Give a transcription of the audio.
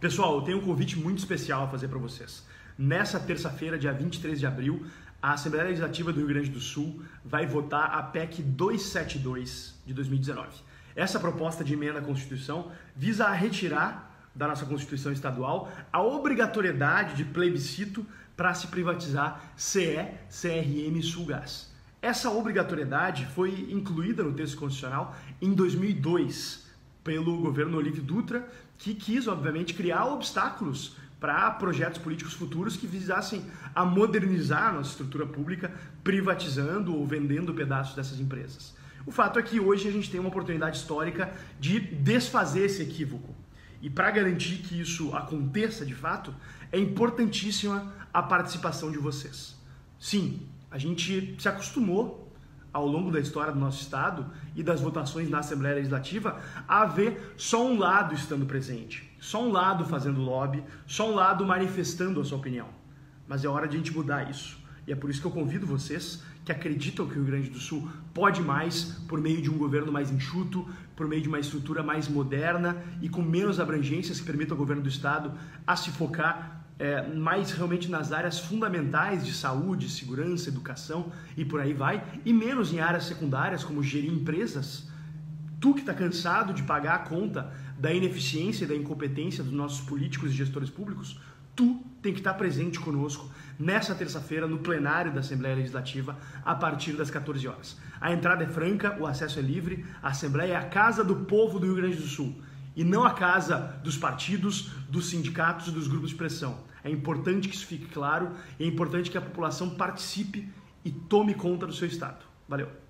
Pessoal, eu tenho um convite muito especial a fazer para vocês. Nessa terça-feira, dia 23 de abril, a Assembleia Legislativa do Rio Grande do Sul vai votar a PEC 272 de 2019. Essa proposta de emenda à Constituição visa retirar da nossa Constituição Estadual a obrigatoriedade de plebiscito para se privatizar CE, CRM e Sulgás. Essa obrigatoriedade foi incluída no texto constitucional em 2002 pelo governo Olívio Dutra, que quis, obviamente, criar obstáculos para projetos políticos futuros que visassem a modernizar a nossa estrutura pública, privatizando ou vendendo pedaços dessas empresas. O fato é que hoje a gente tem uma oportunidade histórica de desfazer esse equívoco. E para garantir que isso aconteça de fato, é importantíssima a participação de vocês. Sim, a gente se acostumou ao longo da história do nosso Estado e das votações na Assembleia Legislativa a ver só um lado estando presente, só um lado fazendo lobby, só um lado manifestando a sua opinião. Mas é hora de a gente mudar isso. E é por isso que eu convido vocês que acreditam que o Rio Grande do Sul pode mais por meio de um governo mais enxuto, por meio de uma estrutura mais moderna e com menos abrangências que permitam ao governo do Estado a se focar é, mais realmente nas áreas fundamentais de saúde, segurança, educação e por aí vai, e menos em áreas secundárias como gerir empresas. Tu que está cansado de pagar a conta da ineficiência e da incompetência dos nossos políticos e gestores públicos, tu tem que estar tá presente conosco nessa terça-feira no plenário da Assembleia Legislativa a partir das 14 horas. A entrada é franca, o acesso é livre, a Assembleia é a casa do povo do Rio Grande do Sul e não a casa dos partidos, dos sindicatos e dos grupos de pressão. É importante que isso fique claro e é importante que a população participe e tome conta do seu estado. Valeu!